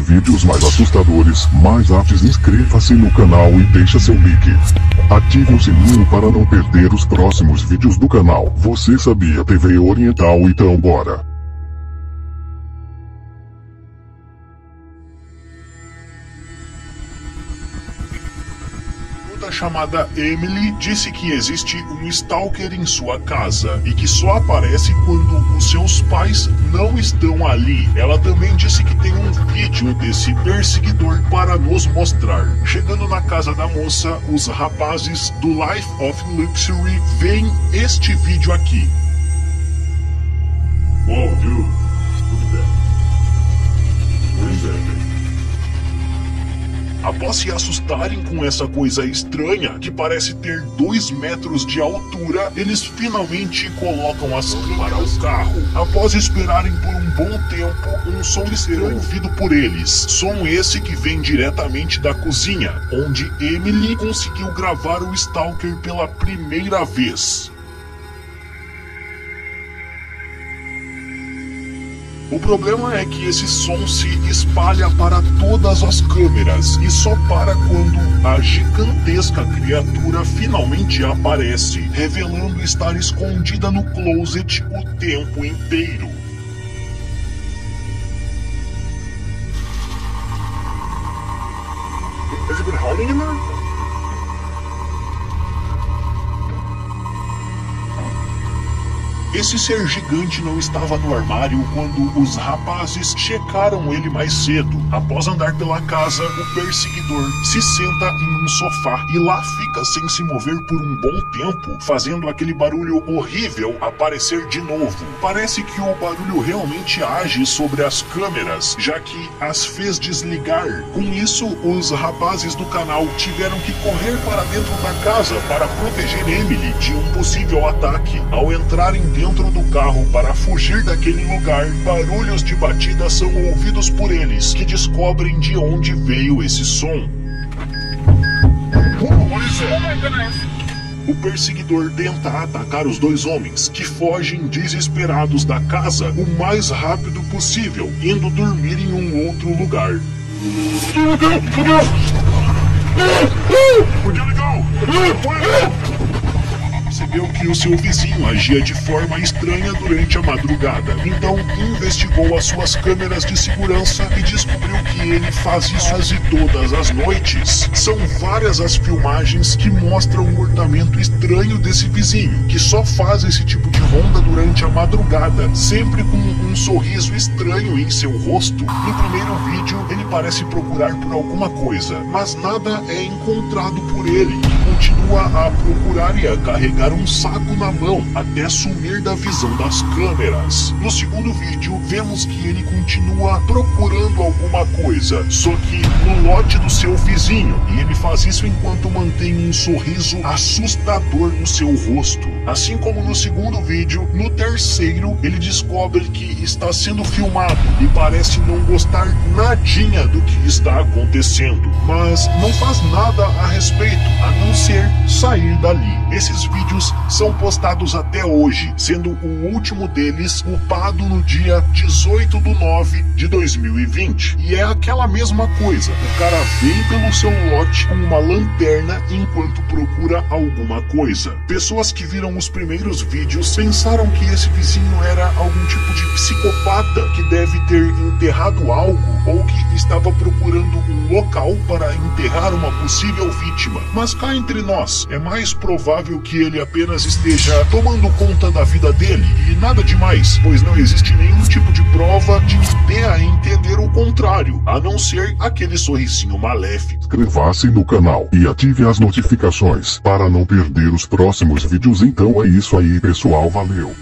vídeos mais assustadores, mais artes inscreva-se no canal e deixa seu like. Ative o sininho para não perder os próximos vídeos do canal. Você sabia TV Oriental então bora. Garota chamada Emily disse que existe um stalker em sua casa e que só aparece quando os seus pais não estão ali. Ela também disse que tem um vídeo desse perseguidor para nos mostrar. Chegando na casa da moça, os rapazes do Life of Luxury veem este vídeo aqui. Dude. Após se assustarem com essa coisa estranha, que parece ter 2 metros de altura, eles finalmente colocam as para o carro. Após esperarem por um bom tempo, um som será ouvido por eles. Som esse que vem diretamente da cozinha, onde Emily conseguiu gravar o Stalker pela primeira vez. O problema é que esse som se espalha para todas as câmeras e só para quando a gigantesca criatura finalmente aparece, revelando estar escondida no closet o tempo inteiro. Has it been hiding in there? Esse ser gigante não estava no armário quando os rapazes checaram ele mais cedo. Após andar pela casa, o perseguidor se senta em um sofá e lá fica sem se mover por um bom tempo, fazendo aquele barulho horrível aparecer de novo. Parece que o barulho realmente age sobre as câmeras, já que as fez desligar. Com isso, os rapazes do canal tiveram que correr para dentro da casa para proteger Emily de um possível ataque. Ao entrarem dentro do carro para fugir daquele lugar, barulhos de batida são ouvidos por eles, que descobrem de onde veio esse som. Is that? O perseguidor tenta atacar os dois homens, que fogem desesperados da casa o mais rápido possível, indo dormir em um outro lugar. Where'd you go? Percebeu que o seu vizinho agia de forma estranha durante a madrugada, então investigou as suas câmeras de segurança e descobriu que ele faz isso quase todas as noites. São várias as filmagens que mostram o comportamento estranho desse vizinho, que só faz esse tipo de ronda durante a madrugada, sempre com um sorriso estranho em seu rosto. No primeiro vídeo, ele parece procurar por alguma coisa, mas nada é encontrado por ele, que continua a procurar e a carregar um saco na mão até sumir da visão das câmeras. No segundo vídeo, vemos que ele continua procurando alguma coisa, só que no lote do seu vizinho, e ele faz isso enquanto mantém um sorriso assustador no seu rosto. Assim como no segundo vídeo, no terceiro, ele descobre que está sendo filmado e parece não gostar nadinha do que está acontecendo, mas não faz nada a respeito, a não ser sair dali. Esses vídeos são postados até hoje, sendo o último deles upado no dia 18 do 9 de 2020. E é aquela mesma coisa, o cara vem pelo seu lote com uma lanterna enquanto procura alguma coisa. Pessoas que viram os primeiros vídeos pensaram que esse vizinho era algum tipo de psicopata que deve ter enterrado algo ou que estava procurando um local para enterrar uma possível vítima. Mas cá entre nós, é mais provável que ele apenas esteja tomando conta da vida dele e nada demais, pois não existe nenhum tipo de prova de que dê a entender o contrário, a não ser aquele sorrisinho maléfico. Inscreva-se no canal e ative as notificações para não perder os próximos vídeos. Então é isso aí, pessoal. Valeu!